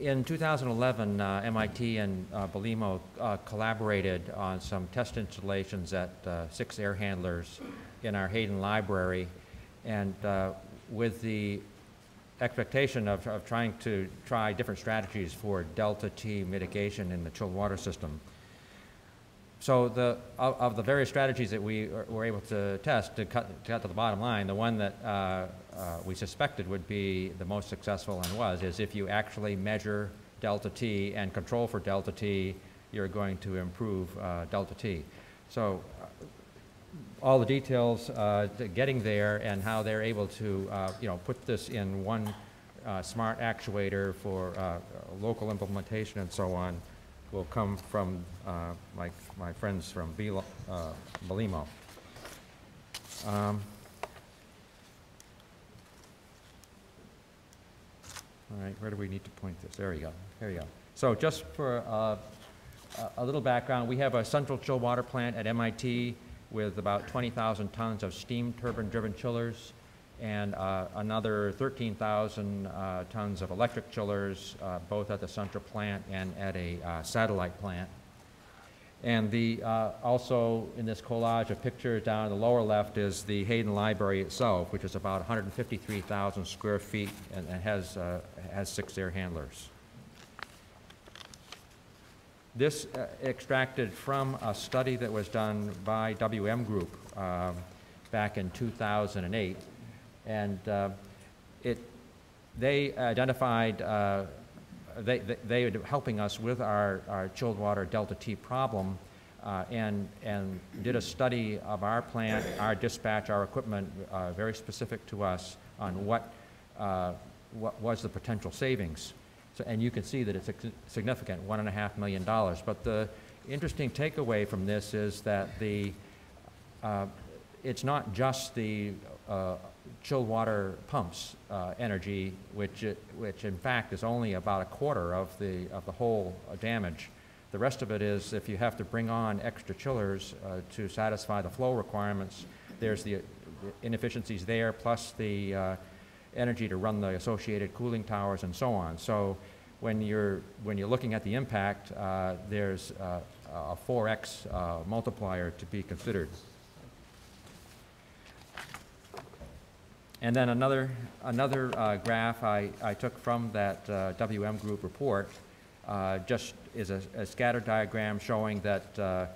in 2011, uh, MIT and uh, Belimo uh, collaborated on some test installations at uh, six air handlers in our Hayden library, and uh, with the expectation of, of trying to try different strategies for delta T mitigation in the chilled water system. So the, of, of the various strategies that we were able to test, to cut, to cut to the bottom line, the one that uh, uh, we suspected would be the most successful and was, is if you actually measure delta T and control for delta T, you're going to improve uh, delta T. So uh, all the details uh, getting there and how they're able to, uh, you know, put this in one smart actuator for local implementation and so on will come from uh, my, my friends from Belo- uh, Belimo. Um, All right, where do we need to point this? There you go, there you go. So just for uh, a- a little background, we have a central chill water plant at MIT with about 20,000 tons of steam turbine-driven chillers and uh, another 13,000 uh, tons of electric chillers, uh, both at the central plant and at a uh, satellite plant. And the, uh, also in this collage of pictures down in the lower left is the Hayden Library itself, which is about 153,000 square feet and and has, uh, has six air handlers. This extracted from a study that was done by WM Group um, back in 2008. And uh, it, they identified, uh, they, they they were helping us with our, our chilled water delta T problem uh, and, and did a study of our plant, our dispatch, our equipment, uh, very specific to us on what, uh, what was the potential savings. So, and you can see that it's a significant, one and a half million dollars. But the interesting takeaway from this is that the, uh, it's not just the uh, chilled water pumps uh, energy, which, which in fact is only about a quarter of the, of the whole uh, damage. The rest of it is if you have to bring on extra chillers uh, to satisfy the flow requirements, there's the inefficiencies there, plus the uh, energy to run the associated cooling towers and so on. So when you're, when you're looking at the impact, uh, there's uh, a 4x uh, multiplier to be considered. And then another, another uh, graph I, I took from that uh, WM Group report uh, just is a, a scatter diagram showing that uh,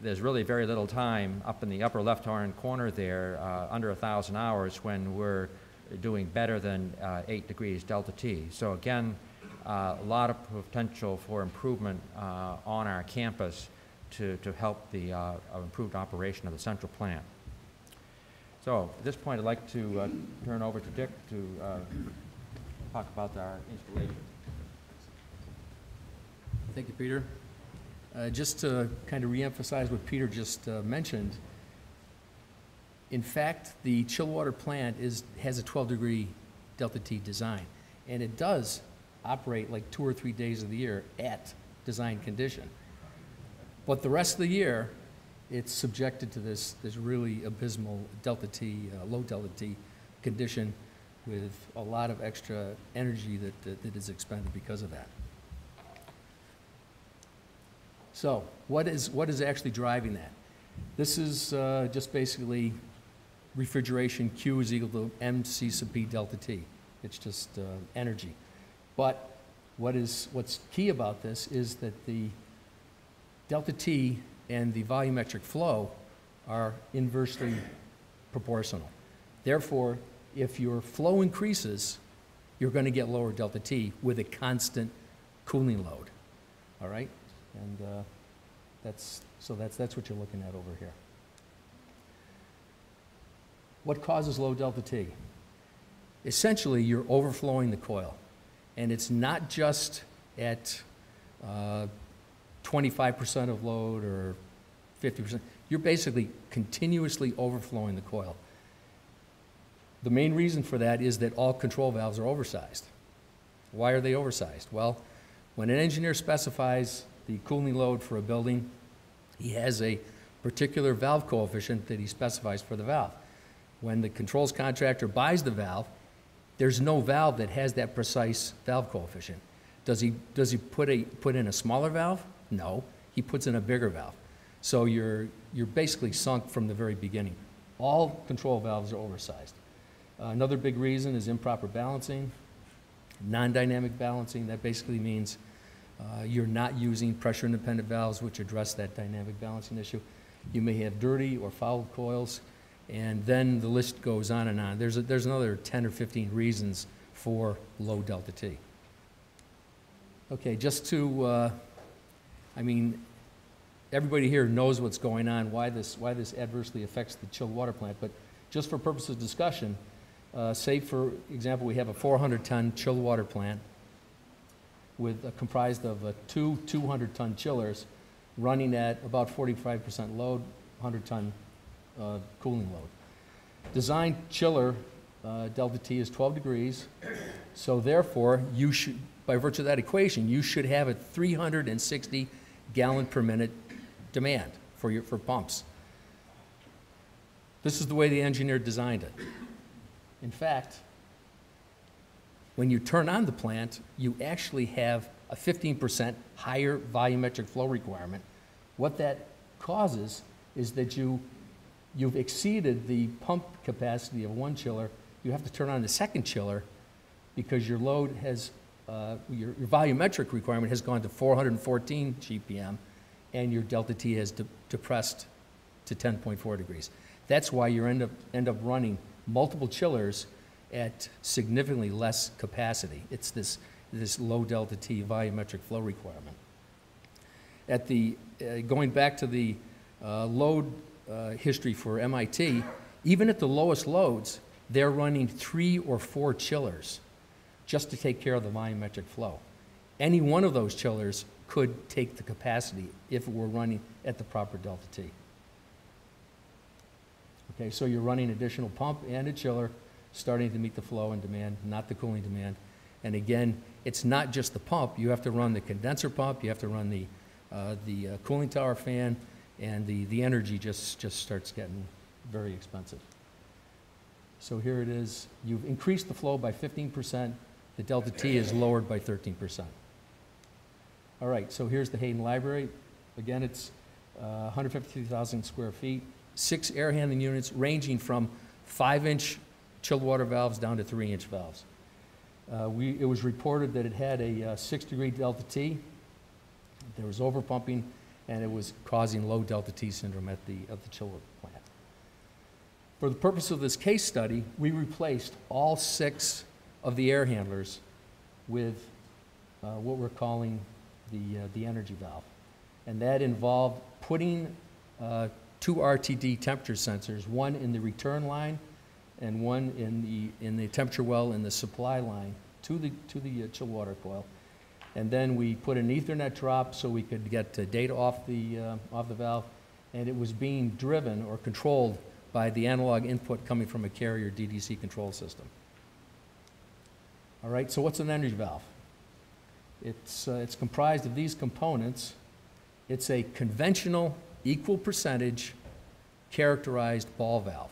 there's really very little time up in the upper left-hand corner there, uh, under 1,000 hours, when we're doing better than uh, 8 degrees delta T. So again, a lot of potential for improvement on our campus to, to help the improved operation of the central plant. So at this point, I'd like to uh, turn over to Dick to uh, talk about our installation. Thank you, Peter. Uh, Just to kind of reemphasize what Peter just uh, mentioned, in fact, the Chillwater plant is, has a 12-degree delta T design, and it does operate like two or three days of the year at design condition. But the rest of the year, it's subjected to this, this really abysmal delta T, uh, low delta T condition with a lot of extra energy that, that- that is expended because of that. So what is, what is actually driving that? This is uh, just basically refrigeration Q is equal to MC sub P delta T. It's just uh, energy. But what is, what's key about this is that the delta T and the volumetric flow are inversely proportional. Therefore, if your flow increases, you're going to get lower delta T with a constant cooling load. All right? And uh, that's, so that's, that's what you're looking at over here. What causes low delta T? Essentially, you're overflowing the coil. And it's not just at uh, 25% of load or 50%. You're basically continuously overflowing the coil. The main reason for that is that all control valves are oversized. Why are they oversized? Well, when an engineer specifies the cooling load for a building, he has a particular valve coefficient that he specifies for the valve. When the controls contractor buys the valve, there's no valve that has that precise valve coefficient. Does he, does he put a, put in a smaller valve? No, he puts in a bigger valve. So you're, you're basically sunk from the very beginning. All control valves are oversized. Uh, Another big reason is improper balancing, non-dynamic balancing. That basically means uh, you're not using pressure-independent valves, which address that dynamic balancing issue. You may have dirty or fouled coils, and then the list goes on and on. There's, a- there's another 10 or 15 reasons for low delta T. Okay, just to, uh, I mean, everybody here knows what's going on, why this, why this adversely affects the chilled water plant, but just for purposes of discussion, uh, say for example, we have a 400-ton chilled water plant with, uh, comprised of uh, two 200-ton chillers running at about 45% load, 100-ton uh, cooling load. Design chiller, uh, delta T is 12 degrees, so therefore, you should, by virtue of that equation, you should have a 360 gallon per minute demand for your, for pumps. This is the way the engineer designed it. In fact, when you turn on the plant, you actually have a 15% higher volumetric flow requirement. What that causes is that you, you've exceeded the pump capacity of one chiller. You have to turn on the second chiller because your load has, uh, your, your volumetric requirement has gone to 414 GPM and your delta T has de- depressed to 10.4 degrees. That's why you end up, end up running multiple chillers at significantly less capacity. It's this, this low delta T volumetric flow requirement. At the, uh, going back to the uh, load uh, history for MIT, even at the lowest loads, they're running three or four chillers just to take care of the volumetric flow. Any one of those chillers could take the capacity if it were running at the proper delta T. Okay, so you're running additional pump and a chiller, starting to meet the flow and demand, not the cooling demand. And again, it's not just the pump, you have to run the condenser pump, you have to run the, uh, the uh, cooling tower fan, and the, the energy just, just starts getting very expensive. So here it is, you've increased the flow by 15%, the delta T is lowered by 13%. All right, so here's the Hayden Library. Again, it's uh, 153,000 square feet, six air handling units ranging from five-inch chilled water valves down to three-inch valves. Uh, We, it was reported that it had a uh, six-degree delta T. There was overpumping, and it was causing low delta T syndrome at the, at the chiller plant. For the purpose of this case study, we replaced all six of the air handlers with uh, what we're calling the, uh, the energy valve. And that involved putting uh, two RTD temperature sensors, one in the return line and one in the, in the temperature well in the supply line to the, to the uh, chill water coil. And then we put an Ethernet drop so we could get uh, data off the, uh, off the valve. And it was being driven or controlled by the analog input coming from a carrier DDC control system. All right, so what's an energy valve? It's, uh, it's comprised of these components. It's a conventional, equal percentage, characterized ball valve.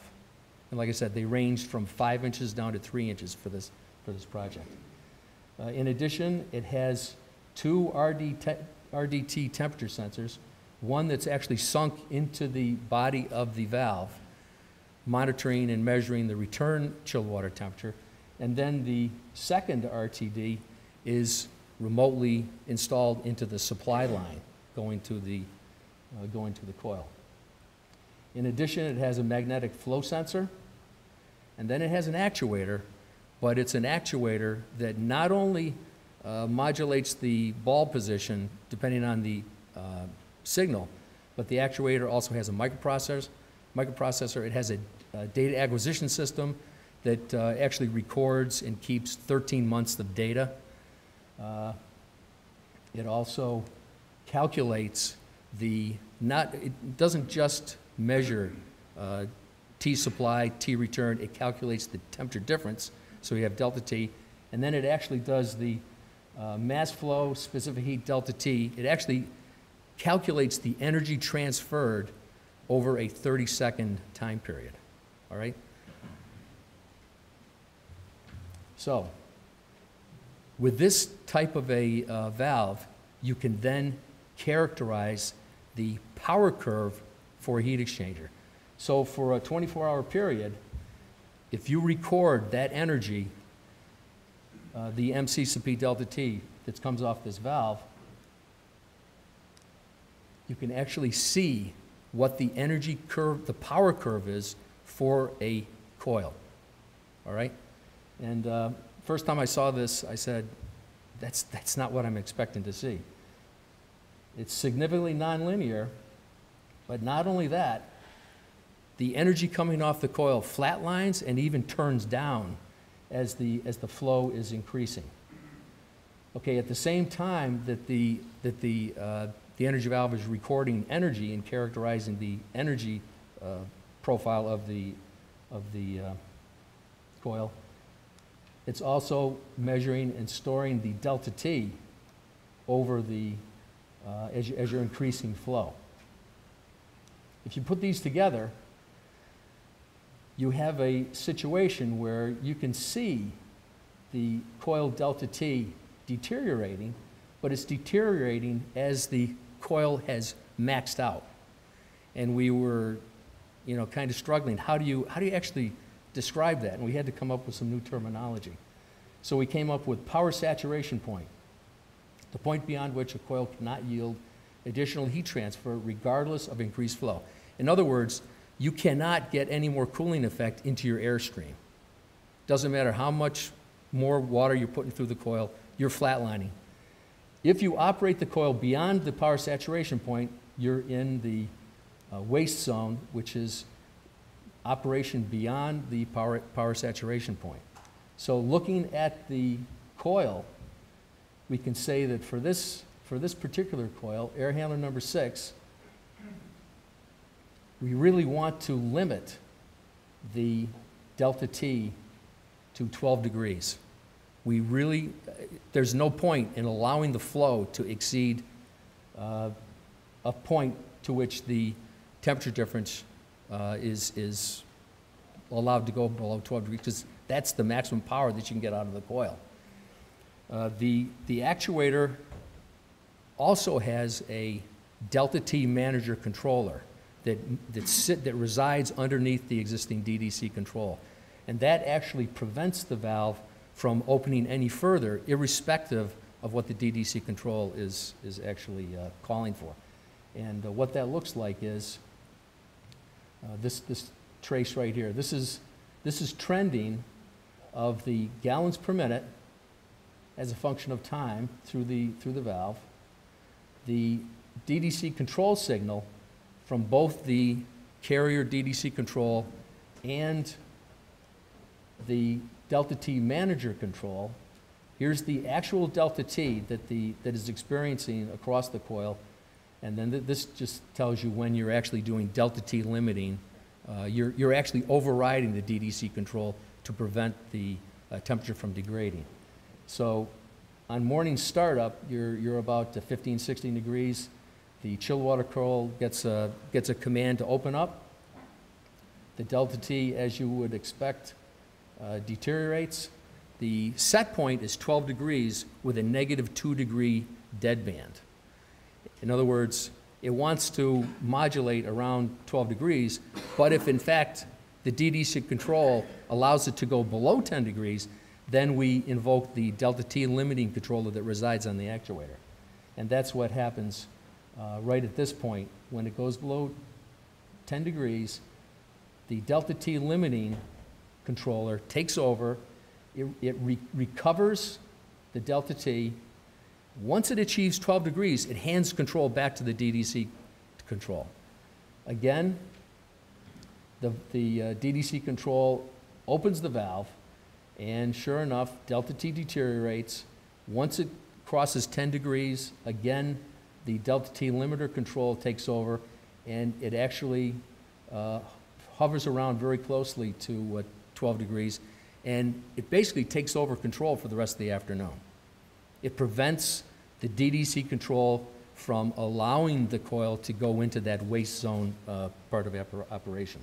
And like I said, they ranged from five inches down to three inches for this, for this project. Uh, in addition, it has two RD te- RDT temperature sensors, one that's actually sunk into the body of the valve, monitoring and measuring the return chilled water temperature. And then the second RTD is remotely installed into the supply line going to the, uh, going to the coil. In addition, it has a magnetic flow sensor, and then it has an actuator, but it's an actuator that not only uh, modulates the ball position depending on the uh, signal, but the actuator also has a microprocessor. Microprocessor. It has a, a data acquisition system that uh, actually records and keeps 13 months of data. Uh, It also calculates the, not, it doesn't just measure uh, T supply, T return, it calculates the temperature difference, so you have delta T, and then it actually does the uh, mass flow, specific heat, delta T. It actually calculates the energy transferred over a 30-second time period, all right? So, With this type of a uh, valve, you can then characterize the power curve for a heat exchanger. So for a 24-hour period, if you record that energy, uh, the MC sub P delta T that comes off this valve, you can actually see what the energy curve, the power curve is for a coil. All right? And uh, first time I saw this, I said, that's, that's not what I'm expecting to see. It's significantly nonlinear, but not only that, the energy coming off the coil flatlines and even turns down as the, as the flow is increasing. Okay, at the same time that the, that the, uh, the energy valve is recording energy and characterizing the energy uh, profile of the, of the uh, coil, it's also measuring and storing the delta T over the, uh, as, you, as you're increasing flow. If you put these together, you have a situation where you can see the coil delta T deteriorating, but it's deteriorating as the coil has maxed out. And we were, you know, kind of struggling. How do you, how do you actually describe that? And we had to come up with some new terminology. So we came up with power saturation point, the point beyond which a coil cannot yield additional heat transfer regardless of increased flow. In other words, you cannot get any more cooling effect into your airstream. Doesn't matter how much more water you're putting through the coil, you're flatlining. If you operate the coil beyond the power saturation point, you're in the uh, waste zone, which is operation beyond the power, power saturation point. So looking at the coil, we can say that for this, for this particular coil, air handler number six, we really want to limit the delta T to 12 degrees. We really, there's no point in allowing the flow to exceed uh, a point to which the temperature difference uh, is, is allowed to go below 12 degrees, because that's the maximum power that you can get out of the coil. Uh, the, the actuator also has a delta T manager controller that, that, sit, that resides underneath the existing DDC control. And that actually prevents the valve from opening any further, irrespective of what the DDC control is, is actually uh, calling for. And uh, what that looks like is uh, this, this trace right here. This is, this is trending of the gallons per minute as a function of time through the, through the valve. The DDC control signal from both the carrier DDC control and the delta T manager control. Here's the actual delta T that, the, that is experiencing across the coil. And then th this just tells you when you're actually doing delta T limiting. Uh, you're, you're actually overriding the DDC control to prevent the uh, temperature from degrading. So on morning startup, you're, you're about 15, 16 degrees. The chill water coil gets a, gets a command to open up. The delta T, as you would expect, uh, deteriorates. The set point is 12 degrees with a negative 2 degree deadband. In other words, it wants to modulate around 12 degrees, but if in fact the DDC control allows it to go below 10 degrees, then we invoke the delta T limiting controller that resides on the actuator. And that's what happens uh, right at this point. When it goes below 10 degrees, the delta T limiting controller takes over, it, it re recovers the delta T. Once it achieves 12 degrees, it hands control back to the DDC control. Again, the, the uh, DDC control opens the valve, and sure enough, delta T deteriorates. Once it crosses 10 degrees, again, the delta T limiter control takes over, and it actually uh, hovers around very closely to uh, 12 degrees, and it basically takes over control for the rest of the afternoon. It prevents the DDC control from allowing the coil to go into that waste zone uh, part of operation.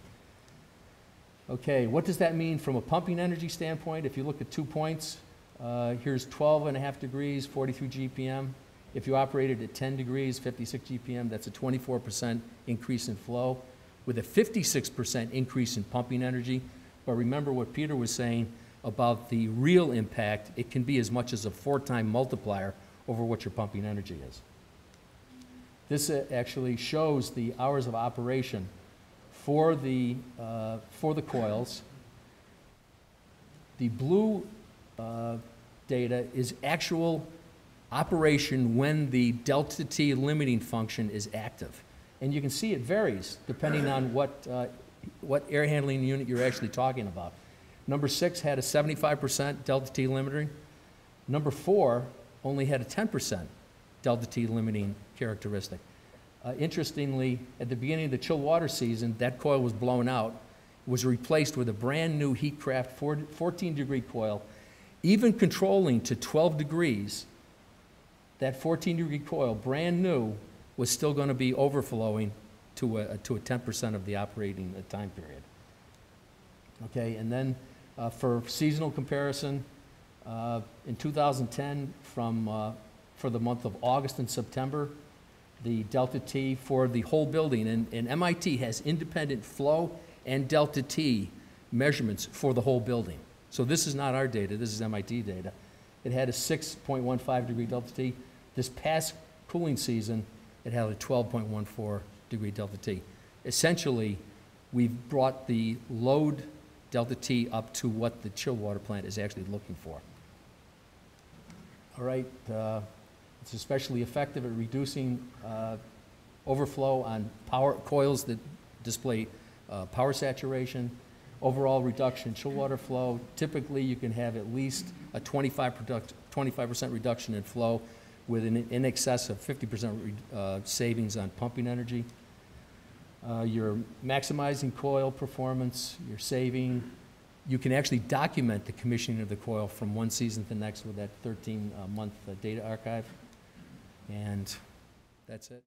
Okay, what does that mean from a pumping energy standpoint? If you look at two points, Uh, Here's 12 and a half degrees, 43 GPM. If you operated at 10 degrees, 56 GPM, that's a 24% increase in flow with a 56% increase in pumping energy. But remember what Peter was saying about the real impact, it can be as much as a four-time multiplier over what your pumping energy is. This uh, actually shows the hours of operation for the, uh, for the coils. The blue uh, data is actual operation when the delta T limiting function is active. And you can see it varies depending on what, uh, what air handling unit you're actually talking about. Number six had a 75% delta T limiting. Number four only had a 10% delta T limiting characteristic. Uh, Interestingly, at the beginning of the chill water season, that coil was blown out, was replaced with a brand-new Heatcraft 14-degree coil. Even controlling to 12 degrees, that 14-degree coil, brand new, was still going to be overflowing to a, to a 10% of the operating uh, time period. Okay, and then uh, for seasonal comparison, uh, in 2010, from, uh, for the month of August and September, the delta T for the whole building, and, and MIT has independent flow and delta T measurements for the whole building. So this is not our data, this is MIT data. It had a 6.15 degree delta T. This past cooling season, it had a 12.14 degree delta T. Essentially, we've brought the load delta T up to what the chill water plant is actually looking for. All right, uh, it's especially effective at reducing uh, overflow on power coils that display uh, power saturation, overall reduction in chill water flow. Typically, you can have at least a 25 product, 25% reduction in flow with an in excess of 50% re- uh, savings on pumping energy. Uh, You're maximizing coil performance, you're saving, you can actually document the commissioning of the coil from one season to the next with that 13-month data archive. And that's it.